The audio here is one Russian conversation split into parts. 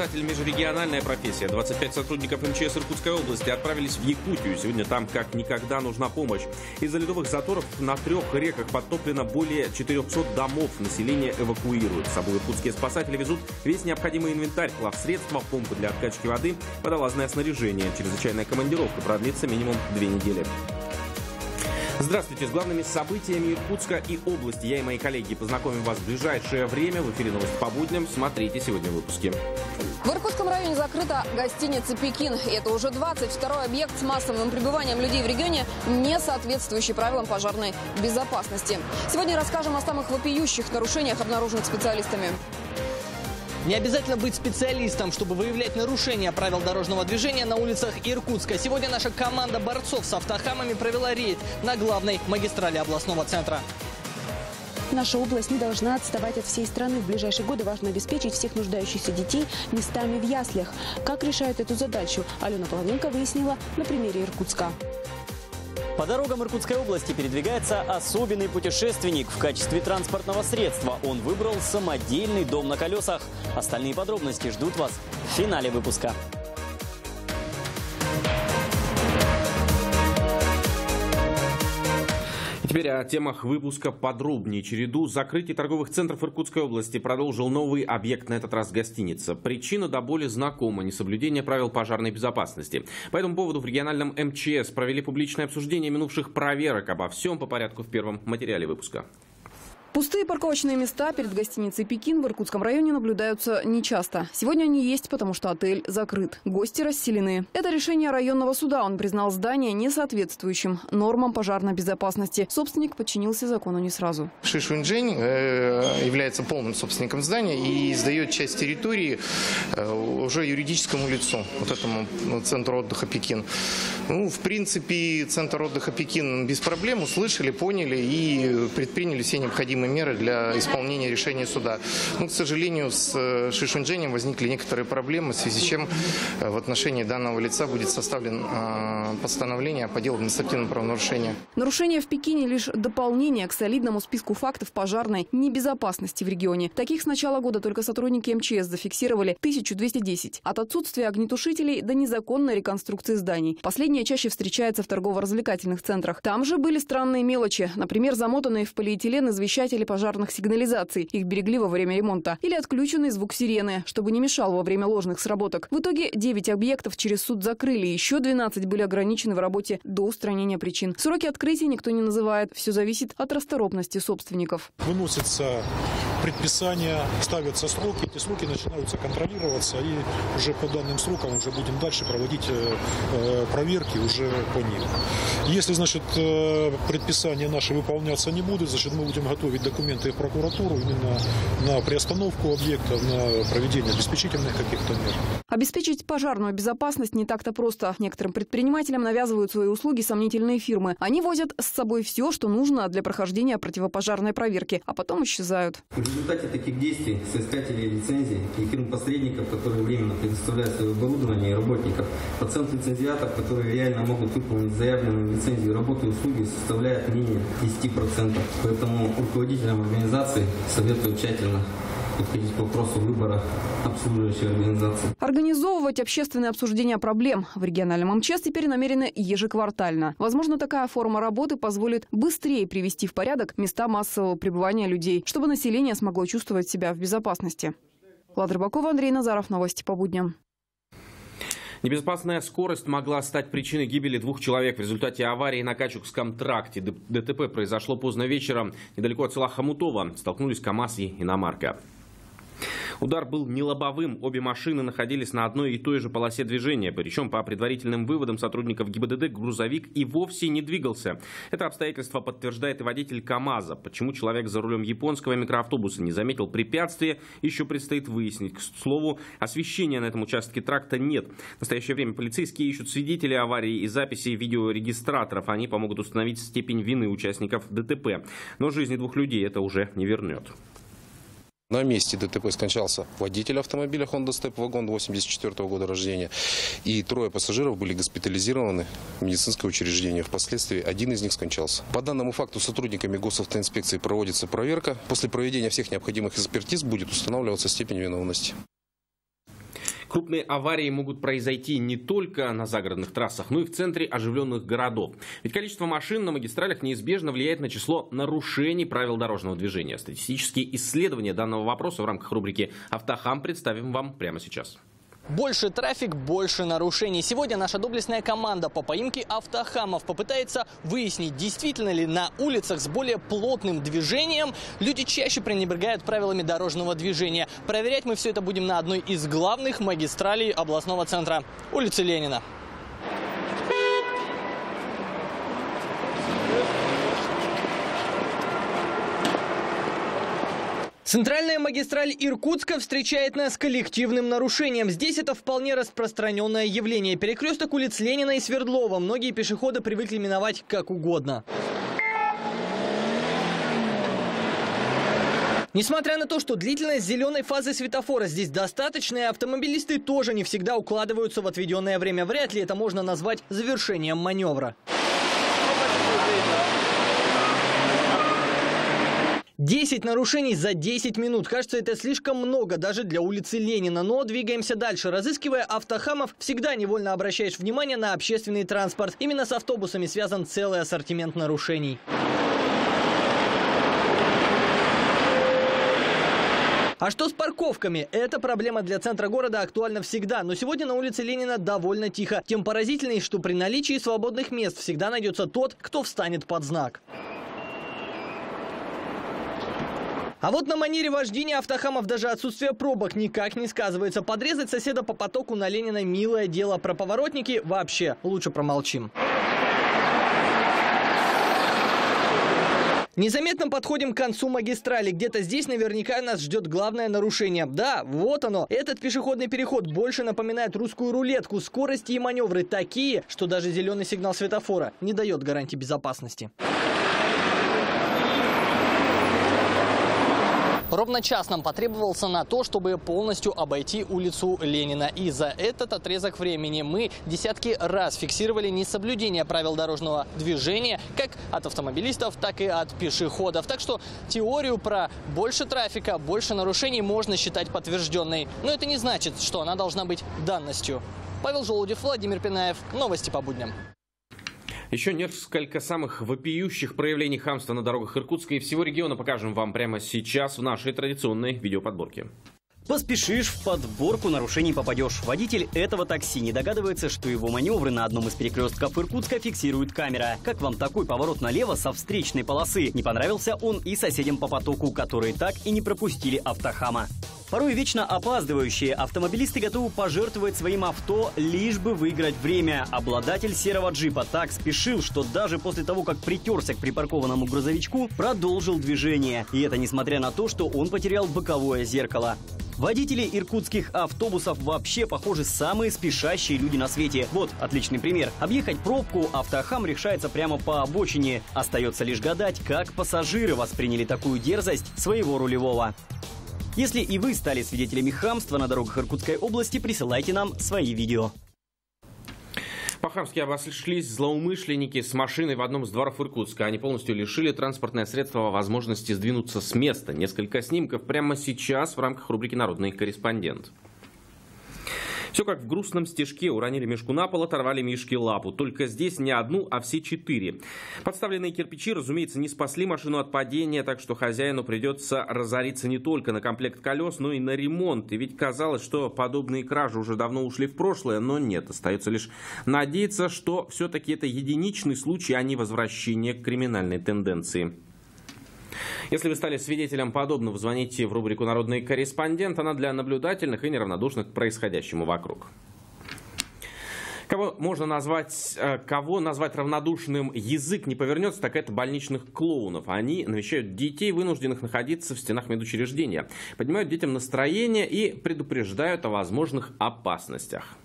Спасатель – межрегиональная профессия. 25 сотрудников МЧС Иркутской области отправились в Якутию. Сегодня там как никогда нужна помощь. Из-за ледовых заторов на трех реках подтоплено более 400 домов. Население эвакуируют. С собой иркутские спасатели везут весь необходимый инвентарь, плавсредства, помпы для откачки воды, водолазное снаряжение. Чрезвычайная командировка продлится минимум две недели. Здравствуйте. С главными событиями Иркутска и области я и мои коллеги познакомим вас в ближайшее время. В эфире новости по будням. Смотрите сегодня в выпуске. В Иркутском районе закрыта гостиница «Пекин». Это уже 22-й объект с массовым пребыванием людей в регионе, не соответствующий правилам пожарной безопасности. Сегодня расскажем о самых вопиющих нарушениях, обнаруженных специалистами. Не обязательно быть специалистом, чтобы выявлять нарушения правил дорожного движения на улицах Иркутска. Сегодня наша команда борцов с автохамами провела рейд на главной магистрали областного центра. Наша область не должна отставать от всей страны. В ближайшие годы важно обеспечить всех нуждающихся детей местами в яслях. Как решают эту задачу, Алена Половенко выяснила на примере Иркутска. По дорогам Иркутской области передвигается особенный путешественник. В качестве транспортного средства он выбрал самодельный дом на колесах. Остальные подробности ждут вас в финале выпуска. Теперь о темах выпуска подробнее. Череду закрытий торговых центров Иркутской области продолжил новый объект, на этот раз гостиница. Причина до боли знакома – несоблюдение правил пожарной безопасности. По этому поводу в региональном МЧС провели публичное обсуждение минувших проверок. Обо всем по порядку в первом материале выпуска. Пустые парковочные места перед гостиницей «Пекин» в Иркутском районе наблюдаются нечасто. Сегодня они есть, потому что отель закрыт. Гости расселены. Это решение районного суда. Он признал здание несоответствующим нормам пожарной безопасности. Собственник подчинился закону не сразу. Ши Шуньчжэнь э, является полным собственником здания и сдает часть территории э, уже юридическому лицу, вот этому центру отдыха «Пекин». Ну, в принципе, центр отдыха «Пекин» без проблем услышали, поняли и предприняли все необходимые меры для исполнения решения суда. Но, к сожалению, с э, Шишундженем возникли некоторые проблемы, в связи с чем э, в отношении данного лица будет составлен э, постановление по делу административного правонарушения. Нарушение в Пекине лишь дополнение к солидному списку фактов пожарной небезопасности в регионе. Таких с начала года только сотрудники МЧС зафиксировали 1210. От отсутствия огнетушителей до незаконной реконструкции зданий. Последнее чаще встречается в торгово-развлекательных центрах. Там же были странные мелочи. Например, замотанные в полиэтилен извещатели пожарных сигнализаций. Их берегли во время ремонта. Или отключенный звук сирены, чтобы не мешал во время ложных сработок. В итоге 9 объектов через суд закрыли. Еще 12 были ограничены в работе до устранения причин. Сроки открытия никто не называет. Все зависит от расторопности собственников. Выносится предписания, ставятся сроки, эти сроки начинаются контролироваться, и уже по данным срокам уже будем дальше проводить э, э, проверки уже по ним. Если, значит, э, предписания наши выполняться не будут, значит, мы будем готовить документы в прокуратуру именно на приостановку объектов, на проведение обеспечительных каких-то мер. Обеспечить пожарную безопасность не так-то просто. Некоторым предпринимателям навязывают свои услуги сомнительные фирмы. Они возят с собой все, что нужно для прохождения противопожарной проверки, а потом исчезают. В результате таких действий соискателей лицензий и фирм-посредников, которые временно предоставляют свое оборудование и работников, процент лицензиатов, которые реально могут выполнить заявленную лицензию работы и услуги, составляет менее 10%. Поэтому руководителям организации советую тщательно подходить к вопросу выбора обслуживающей организации. Организовывать общественное обсуждение проблем в региональном МЧС теперь намерены ежеквартально. Возможно, такая форма работы позволит быстрее привести в порядок места массового пребывания людей, чтобы население смогло чувствовать себя в безопасности. Влад Рыбакова, Андрей Назаров. Новости по будням. Небезопасная скорость могла стать причиной гибели двух человек в результате аварии на Качукском тракте. ДТП произошло поздно вечером недалеко от села Хамутова. Столкнулись КАМАЗ и иномарка. Удар был не лобовым, обе машины находились на одной и той же полосе движения. Причем, по предварительным выводам сотрудников ГИБДД, грузовик и вовсе не двигался. Это обстоятельство подтверждает и водитель КАМАЗа. Почему человек за рулем японского микроавтобуса не заметил препятствия, еще предстоит выяснить. К слову, освещения на этом участке тракта нет. В настоящее время полицейские ищут свидетелей аварии и записи видеорегистраторов. Они помогут установить степень вины участников ДТП. Но жизни двух людей это уже не вернет. На месте ДТП скончался водитель автомобиля Honda Step вагон 84 года рождения. И трое пассажиров были госпитализированы в медицинское учреждение. Впоследствии один из них скончался. По данному факту сотрудниками госавтоинспекции проводится проверка. После проведения всех необходимых экспертиз будет устанавливаться степень виновности. Крупные аварии могут произойти не только на загородных трассах, но и в центре оживленных городов. Ведь количество машин на магистралях неизбежно влияет на число нарушений правил дорожного движения. Статистические исследования данного вопроса в рамках рубрики «Автохам» представим вам прямо сейчас. Больше трафик, больше нарушений. Сегодня наша доблестная команда по поимке автохамов попытается выяснить, действительно ли на улицах с более плотным движением люди чаще пренебрегают правилами дорожного движения. Проверять мы все это будем на одной из главных магистралей областного центра – улице Ленина. Центральная магистраль Иркутска встречает нас коллективным нарушением. Здесь это вполне распространенное явление. Перекресток улиц Ленина и Свердлова. Многие пешеходы привыкли миновать как угодно. Несмотря на то, что длительность зеленой фазы светофора здесь достаточная, автомобилисты тоже не всегда укладываются в отведенное время. Вряд ли это можно назвать завершением маневра. 10 нарушений за 10 минут. Кажется, это слишком много даже для улицы Ленина. Но двигаемся дальше. Разыскивая автохамов, всегда невольно обращаешь внимание на общественный транспорт. Именно с автобусами связан целый ассортимент нарушений. А что с парковками? Эта проблема для центра города актуальна всегда, но сегодня на улице Ленина довольно тихо. Тем поразительней, что при наличии свободных мест всегда найдется тот, кто встанет под знак. А вот на манере вождения автохамов даже отсутствие пробок никак не сказывается. Подрезать соседа по потоку на Ленина милое дело. Про поворотники вообще лучше промолчим. Незаметно подходим к концу магистрали. Где-то здесь наверняка нас ждет главное нарушение. Да, вот оно. Этот пешеходный переход больше напоминает русскую рулетку. Скорости и маневры такие, что даже зеленый сигнал светофора не дает гарантии безопасности. Ровно час нам потребовался на то, чтобы полностью обойти улицу Ленина. И за этот отрезок времени мы десятки раз фиксировали несоблюдение правил дорожного движения как от автомобилистов, так и от пешеходов. Так что теорию про больше трафика, больше нарушений можно считать подтвержденной. Но это не значит, что она должна быть данностью. Павел Желудев, Владимир Пинаев. Новости по будням. Еще несколько самых вопиющих проявлений хамства на дорогах Иркутска и всего региона покажем вам прямо сейчас в нашей традиционной видеоподборке. Поспешишь, в подборку нарушений попадешь. Водитель этого такси не догадывается, что его маневры на одном из перекрестков Иркутска фиксирует камера. Как вам такой поворот налево со встречной полосы? Не понравился он и соседям по потоку, которые так и не пропустили автохама. Порой вечно опаздывающие автомобилисты готовы пожертвовать своим авто, лишь бы выиграть время. Обладатель серого джипа так спешил, что даже после того, как притерся к припаркованному грузовичку, продолжил движение. И это несмотря на то, что он потерял боковое зеркало. Водители иркутских автобусов вообще, похоже, самые спешащие люди на свете. Вот отличный пример. Объехать пробку автохам решается прямо по обочине. Остается лишь гадать, как пассажиры восприняли такую дерзость своего рулевого. Если и вы стали свидетелями хамства на дорогах Иркутской области, присылайте нам свои видео. По-хамски обошлись злоумышленники с машиной в одном из дворов Иркутска. Они полностью лишили транспортное средство возможности сдвинуться с места. Несколько снимков прямо сейчас в рамках рубрики «Народный корреспондент». Все как в грустном стежке. Уронили мешку на пол, оторвали мишки лапу. Только здесь не одну, а все четыре. Подставленные кирпичи, разумеется, не спасли машину от падения, так что хозяину придется разориться не только на комплект колес, но и на ремонт. И ведь казалось, что подобные кражи уже давно ушли в прошлое, но нет. Остается лишь надеяться, что все-таки это единичный случай, а не возвращение к криминальной тенденции. Если вы стали свидетелем подобного, звоните в рубрику «Народный корреспондент». Она для наблюдательных и неравнодушных к происходящему вокруг. Кого можно назвать, э, кого назвать равнодушным язык не повернется, так это больничных клоунов. Они навещают детей, вынужденных находиться в стенах медучреждения, поднимают детям настроение и предупреждают о возможных опасностях.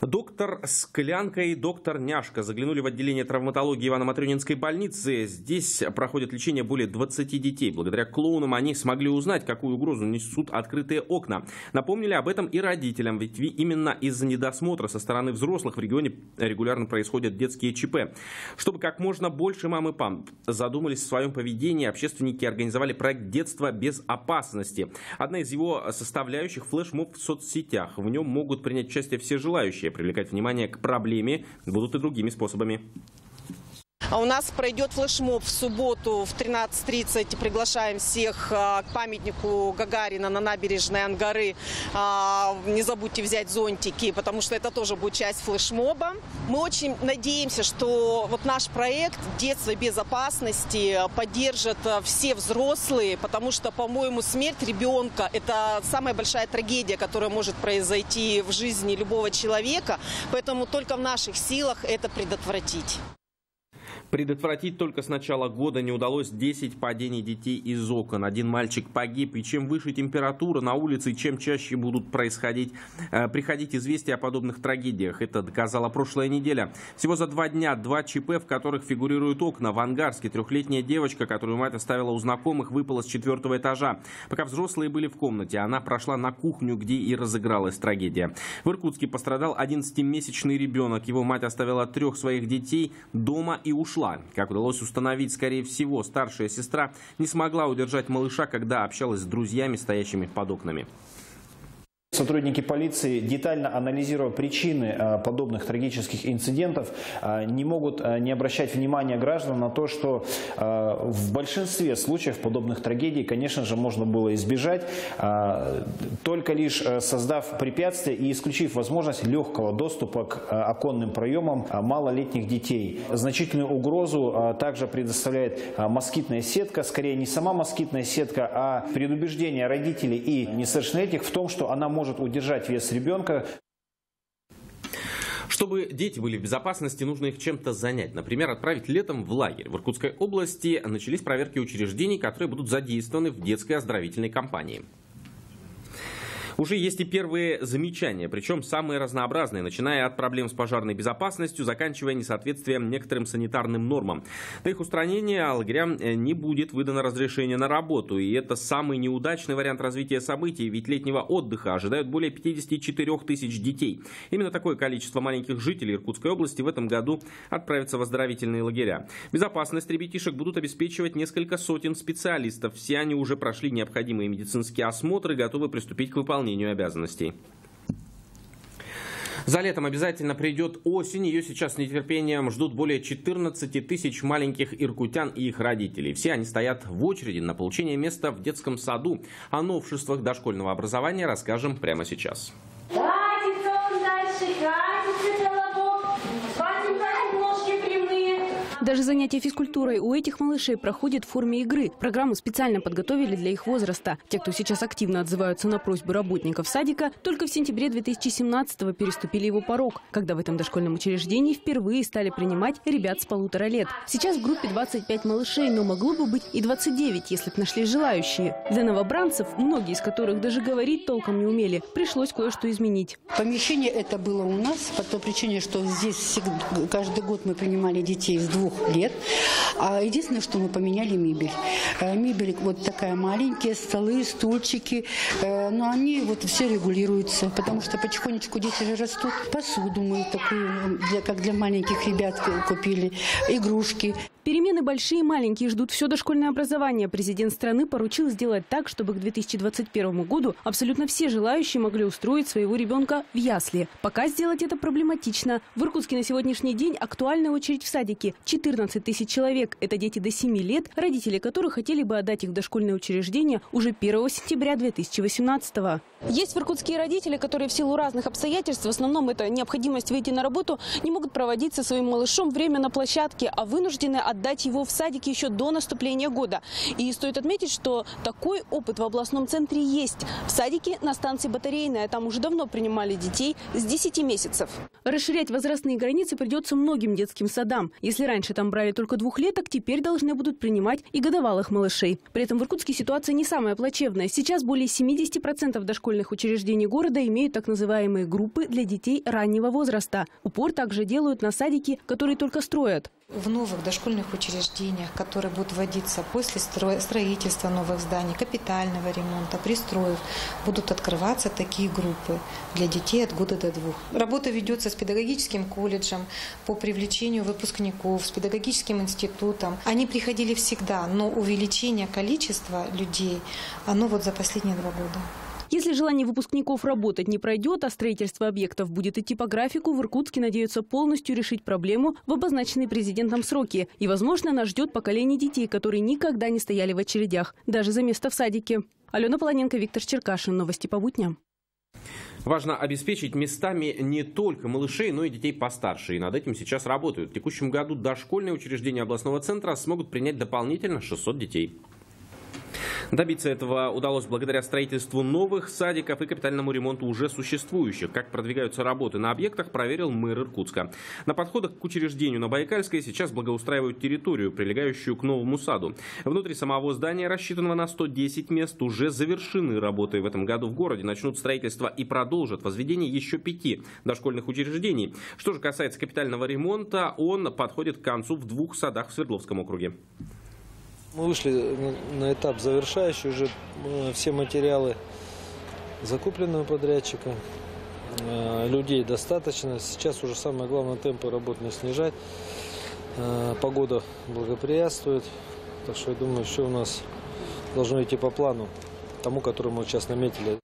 Доктор Склянка и доктор Няшка заглянули в отделение травматологии Ивано-Матрёнинской больницы. Здесь проходит лечение более 20 детей. Благодаря клоунам они смогли узнать, какую угрозу несут открытые окна. Напомнили об этом и родителям, ведь именно из-за недосмотра со стороны взрослых в регионе регулярно происходят детские ЧП. Чтобы как можно больше мам и пап задумались в своем поведении, общественники организовали проект «Детство без опасности». Одна из его составляющих – флешмоб в соцсетях. В нем могут принять участие все желающие привлекать внимание к проблеме будут и другими способами. А у нас пройдет флешмоб в субботу в 13.30. Приглашаем всех а, к памятнику Гагарина на набережной Ангары. А, не забудьте взять зонтики, потому что это тоже будет часть флешмоба. Мы очень надеемся, что вот наш проект «Детство безопасности» поддержат все взрослые, потому что, по-моему, смерть ребенка – это самая большая трагедия, которая может произойти в жизни любого человека. Поэтому только в наших силах это предотвратить. Предотвратить только с начала года не удалось 10 падений детей из окон. Один мальчик погиб. И чем выше температура на улице, чем чаще будут происходить, э, приходить известия о подобных трагедиях. Это доказала прошлая неделя. Всего за два дня два ЧП, в которых фигурируют окна. В Ангарске трехлетняя девочка, которую мать оставила у знакомых, выпала с четвертого этажа. Пока взрослые были в комнате, она прошла на кухню, где и разыгралась трагедия. В Иркутске пострадал 11-месячный ребенок. Его мать оставила трех своих детей дома и ушла ушла. Как удалось установить, скорее всего, старшая сестра не смогла удержать малыша, когда общалась с друзьями, стоящими под окнами. Сотрудники полиции, детально анализируя причины э, подобных трагических инцидентов, э, не могут э, не обращать внимания граждан на то, что в большинстве случаев подобных трагедий, конечно же, можно было избежать, только лишь создав препятствия и исключив возможность легкого доступа к оконным проемам малолетних детей. Значительную угрозу также предоставляет москитная сетка, скорее не сама москитная сетка, а предубеждение родителей и несовершеннолетних в том, что она может может удержать вес ребенка. Чтобы дети были в безопасности, нужно их чем-то занять. Например, отправить летом в лагерь. В Иркутской области начались проверки учреждений, которые будут задействованы в детской оздоровительной кампании. Уже есть и первые замечания, причем самые разнообразные, начиная от проблем с пожарной безопасностью, заканчивая несоответствием некоторым санитарным нормам. До их устранения лагерям э, не будет выдано разрешение на работу, и это самый неудачный вариант развития событий, ведь летнего отдыха ожидают более 54 тысяч детей. Именно такое количество маленьких жителей Иркутской области в этом году отправятся в оздоровительные лагеря. Безопасность ребятишек будут обеспечивать несколько сотен специалистов. Все они уже прошли необходимые медицинские осмотры готовы приступить к выполнению выполнению обязанностей. За летом обязательно придет осень. Ее сейчас с нетерпением ждут более 14 тысяч маленьких иркутян и их родителей. Все они стоят в очереди на получение места в детском саду. О новшествах дошкольного образования расскажем прямо сейчас. Даже занятия физкультурой у этих малышей проходят в форме игры. Программу специально подготовили для их возраста. Те, кто сейчас активно отзываются на просьбы работников садика, только в сентябре 2017-го переступили его порог, когда в этом дошкольном учреждении впервые стали принимать ребят с полутора лет. Сейчас в группе 25 малышей, но могло бы быть и 29, если бы нашли желающие. Для новобранцев, многие из которых даже говорить толком не умели, пришлось кое-что изменить. Помещение это было у нас по той причине, что здесь каждый год мы принимали детей с двух лет. А единственное, что мы поменяли мебель. Э, мебель вот такая маленькие, столы, стульчики. Э, но они вот все регулируются, потому что потихонечку дети же растут. Посуду мы такую, для, как для маленьких ребят купили, игрушки. Перемены большие и маленькие ждут все дошкольное образование. Президент страны поручил сделать так, чтобы к 2021 году абсолютно все желающие могли устроить своего ребенка в ясли. Пока сделать это проблематично. В Иркутске на сегодняшний день актуальная очередь в садике. 14 тысяч человек. Это дети до 7 лет, родители которых хотели бы отдать их в дошкольное учреждение уже 1 сентября 2018 года. Есть в Иркутске родители, которые в силу разных обстоятельств, в основном это необходимость выйти на работу, не могут проводить со своим малышом время на площадке, а вынуждены отдать его в садик еще до наступления года. И стоит отметить, что такой опыт в областном центре есть. В садике на станции Батарейная там уже давно принимали детей с 10 месяцев. Расширять возрастные границы придется многим детским садам. Если раньше там брали только двухлеток, теперь должны будут принимать и годовалых малышей. При этом в Иркутске ситуация не самая плачевная. Сейчас более 70% дошкольных дошкольных учреждений города имеют так называемые группы для детей раннего возраста. Упор также делают на садики, которые только строят. В новых дошкольных учреждениях, которые будут вводиться после строительства новых зданий, капитального ремонта, пристроев, будут открываться такие группы для детей от года до двух. Работа ведется с педагогическим колледжем по привлечению выпускников, с педагогическим институтом. Они приходили всегда, но увеличение количества людей, оно вот за последние два года. Если желание выпускников работать не пройдет, а строительство объектов будет идти по графику, в Иркутске надеются полностью решить проблему в обозначенные президентом сроки. И, возможно, нас ждет поколение детей, которые никогда не стояли в очередях, даже за место в садике. Алена Полоненко, Виктор Черкашин. Новости по будням. Важно обеспечить местами не только малышей, но и детей постарше. И над этим сейчас работают. В текущем году дошкольные учреждения областного центра смогут принять дополнительно 600 детей. Добиться этого удалось благодаря строительству новых садиков и капитальному ремонту уже существующих. Как продвигаются работы на объектах, проверил мэр Иркутска. На подходах к учреждению на Байкальской сейчас благоустраивают территорию, прилегающую к новому саду. Внутри самого здания, рассчитанного на 110 мест, уже завершены работы. В этом году в городе начнут строительство и продолжат возведение еще пяти дошкольных учреждений. Что же касается капитального ремонта, он подходит к концу в двух садах в Свердловском округе. Мы вышли на этап завершающий, уже э, все материалы закуплены у подрядчика. Э, людей достаточно. Сейчас уже самое главное темпы работы не снижать. Э, погода благоприятствует. Так что я думаю, все у нас должно идти по плану, тому, который мы сейчас наметили.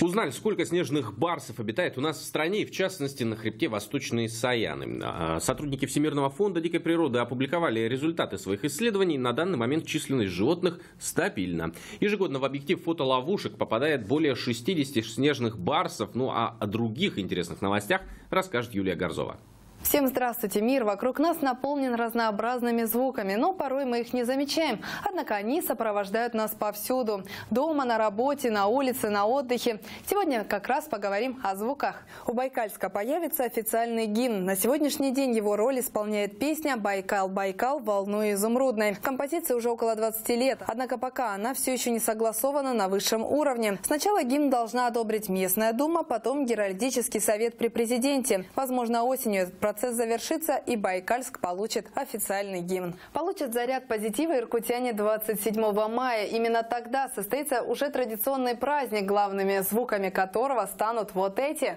Узнали, сколько снежных барсов обитает у нас в стране, и в частности на хребте Восточной Саяны. А, сотрудники Всемирного фонда дикой природы опубликовали результаты своих исследований. На данный момент численность животных стабильна. Ежегодно в объектив фотоловушек попадает более 60 снежных барсов. Ну а о других интересных новостях расскажет Юлия Горзова. Всем здравствуйте! Мир вокруг нас наполнен разнообразными звуками, но порой мы их не замечаем. Однако они сопровождают нас повсюду. Дома, на работе, на улице, на отдыхе. Сегодня как раз поговорим о звуках. У Байкальска появится официальный гимн. На сегодняшний день его роль исполняет песня «Байкал-Байкал, волной изумрудной». Композиции уже около 20 лет, однако пока она все еще не согласована на высшем уровне. Сначала гимн должна одобрить местная дума, потом Геральдический совет при президенте. Возможно, осенью этот процесс завершится и Байкальск получит официальный гимн. Получит заряд позитива иркутяне 27 мая. Именно тогда состоится уже традиционный праздник, главными звуками которого станут вот эти.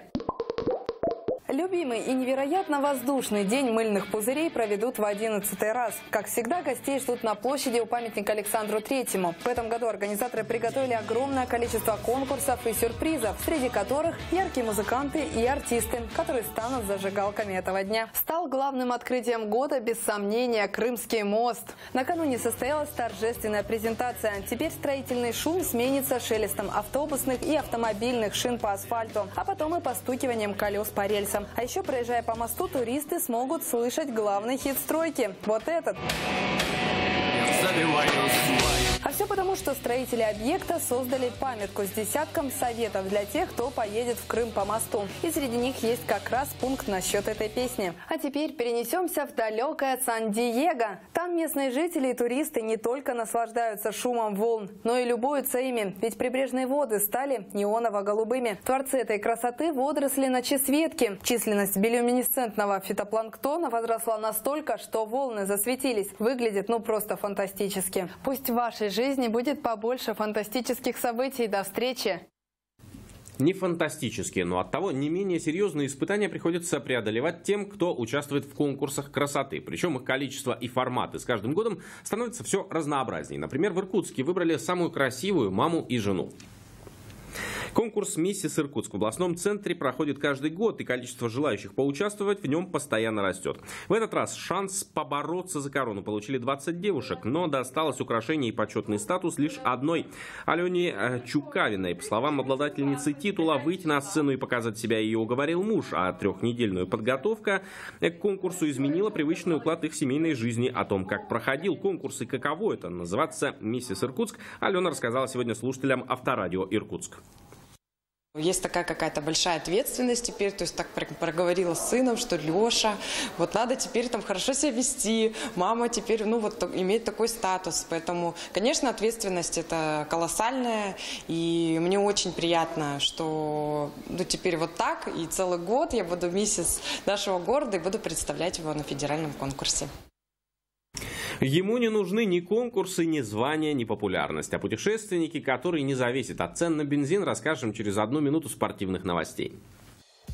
Любимый и невероятно воздушный день мыльных пузырей проведут в одиннадцатый раз. Как всегда, гостей ждут на площади у памятника Александру Третьему. В этом году организаторы приготовили огромное количество конкурсов и сюрпризов, среди которых яркие музыканты и артисты, которые станут зажигалками этого дня. Стал главным открытием года, без сомнения, Крымский мост. Накануне состоялась торжественная презентация. Теперь строительный шум сменится шелестом автобусных и автомобильных шин по асфальту, а потом и постукиванием колес по рельсам. А еще, проезжая по мосту, туристы смогут слышать главный хит стройки. Вот этот. А все потому, что строители объекта создали памятку с десятком советов для тех, кто поедет в Крым по мосту. И среди них есть как раз пункт насчет этой песни. А теперь перенесемся в далекое Сан-Диего. Там местные жители и туристы не только наслаждаются шумом волн, но и любуются ими. Ведь прибрежные воды стали неоново-голубыми. Творцы этой красоты – водоросли на чесветке. Численность биолюминесцентного фитопланктона возросла настолько, что волны засветились. Выглядит ну просто фантастически. Пусть в вашей жизни будет побольше фантастических событий. До встречи! Не фантастические, но оттого не менее серьезные испытания приходится преодолевать тем, кто участвует в конкурсах красоты. Причем их количество и форматы с каждым годом становятся все разнообразнее. Например, в Иркутске выбрали самую красивую маму и жену. Конкурс «Миссис Иркутск» в областном центре проходит каждый год, и количество желающих поучаствовать в нем постоянно растет. В этот раз шанс побороться за корону получили 20 девушек, но досталось украшение и почетный статус лишь одной – Алене э, Чукавиной. По словам обладательницы титула, выйти на сцену и показать себя ее уговорил муж, а трехнедельную подготовка к конкурсу изменила привычный уклад их семейной жизни. О том, как проходил конкурс и каково это называться «Миссис Иркутск», Алена рассказала сегодня слушателям Авторадио Иркутск. Есть такая какая-то большая ответственность теперь, то есть так проговорила с сыном, что Леша, вот надо теперь там хорошо себя вести, мама теперь, ну вот имеет такой статус, поэтому, конечно, ответственность это колоссальная, и мне очень приятно, что ну теперь вот так, и целый год я буду месяц нашего города и буду представлять его на федеральном конкурсе. Ему не нужны ни конкурсы, ни звания, ни популярность. А путешественники, которые не зависят от цен на бензин, расскажем через одну минуту спортивных новостей.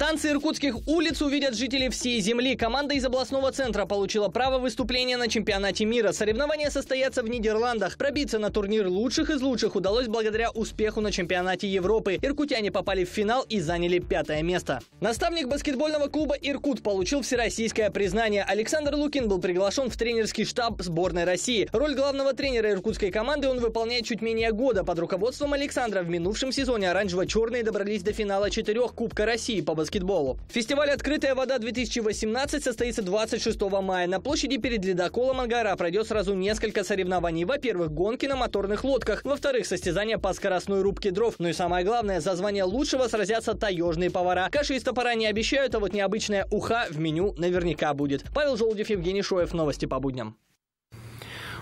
Танцы иркутских улиц увидят жители всей земли. Команда из областного центра получила право выступления на чемпионате мира. Соревнования состоятся в Нидерландах. Пробиться на турнир лучших из лучших удалось благодаря успеху на чемпионате Европы. Иркутяне попали в финал и заняли пятое место. Наставник баскетбольного клуба «Иркут» получил всероссийское признание. Александр Лукин был приглашен в тренерский штаб сборной России. Роль главного тренера иркутской команды он выполняет чуть менее года. Под руководством Александра в минувшем сезоне оранжево-черные добрались до финала четырех Кубка России по баскетболу баскетболу. Фестиваль «Открытая вода-2018» состоится 26 мая. На площади перед ледоколом «Ангара» пройдет сразу несколько соревнований. Во-первых, гонки на моторных лодках. Во-вторых, состязания по скоростной рубке дров. Ну и самое главное, за звание лучшего сразятся таежные повара. Каши из топора не обещают, а вот необычная уха в меню наверняка будет. Павел Желудев, Евгений Шоев. Новости по будням.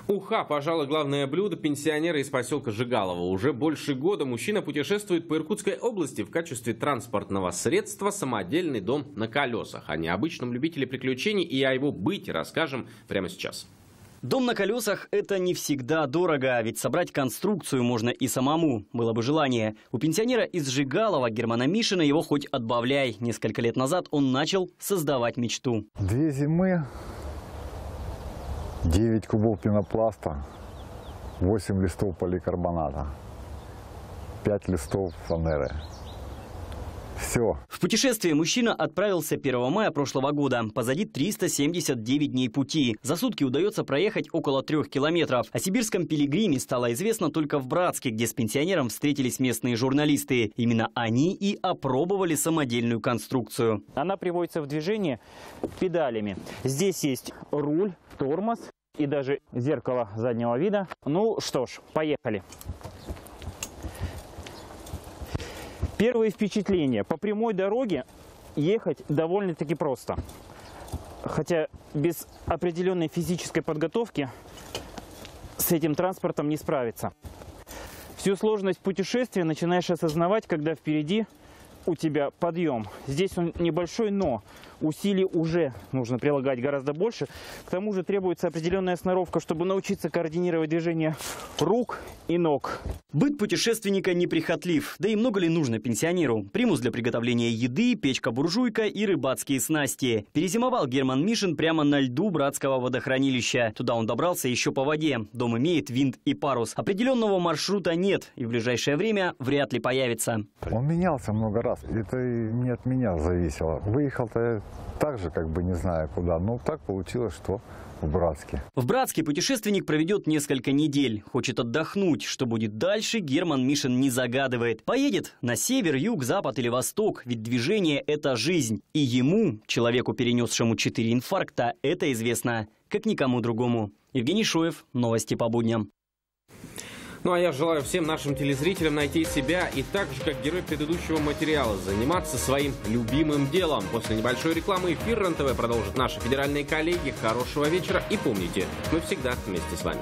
Уха, пожалуй, главное блюдо пенсионера из поселка Жигалова. Уже больше года мужчина путешествует по Иркутской области в качестве транспортного средства самодельный дом на колесах. О необычном любителе приключений и о его быте расскажем прямо сейчас. Дом на колесах – это не всегда дорого, ведь собрать конструкцию можно и самому, было бы желание. У пенсионера из Жигалова Германа Мишина его хоть отбавляй. Несколько лет назад он начал создавать мечту. Две зимы 9 кубов пенопласта, 8 листов поликарбоната, 5 листов фанеры. Все. В путешествие мужчина отправился 1 мая прошлого года. Позади 379 дней пути. За сутки удается проехать около трех километров. О сибирском пилигриме стало известно только в Братске, где с пенсионером встретились местные журналисты. Именно они и опробовали самодельную конструкцию. Она приводится в движение педалями. Здесь есть руль, тормоз и даже зеркало заднего вида. Ну что ж, поехали. Первые впечатления. По прямой дороге ехать довольно-таки просто. Хотя без определенной физической подготовки с этим транспортом не справиться. Всю сложность путешествия начинаешь осознавать, когда впереди у тебя подъем. Здесь он небольшой, но усилий уже нужно прилагать гораздо больше. К тому же требуется определенная сноровка, чтобы научиться координировать движение рук и ног. Быт путешественника неприхотлив. Да и много ли нужно пенсионеру? Примус для приготовления еды, печка-буржуйка и рыбацкие снасти. Перезимовал Герман Мишин прямо на льду братского водохранилища. Туда он добрался еще по воде. Дом имеет винт и парус. Определенного маршрута нет и в ближайшее время вряд ли появится. Он менялся много раз. Это не от меня зависело. Выехал-то так же, как бы не знаю куда. Но так получилось, что в Братске. В Братске путешественник проведет несколько недель. Хочет отдохнуть. Что будет дальше, Герман Мишин не загадывает. Поедет на север, юг, запад или восток, ведь движение – это жизнь. И ему, человеку, перенесшему 4 инфаркта, это известно, как никому другому. Евгений Шоев, новости по будням. Ну а я желаю всем нашим телезрителям найти себя и так же, как герой предыдущего материала, заниматься своим любимым делом. После небольшой рекламы эфир РЕН-ТВ продолжат наши федеральные коллеги. Хорошего вечера и помните, мы всегда вместе с вами.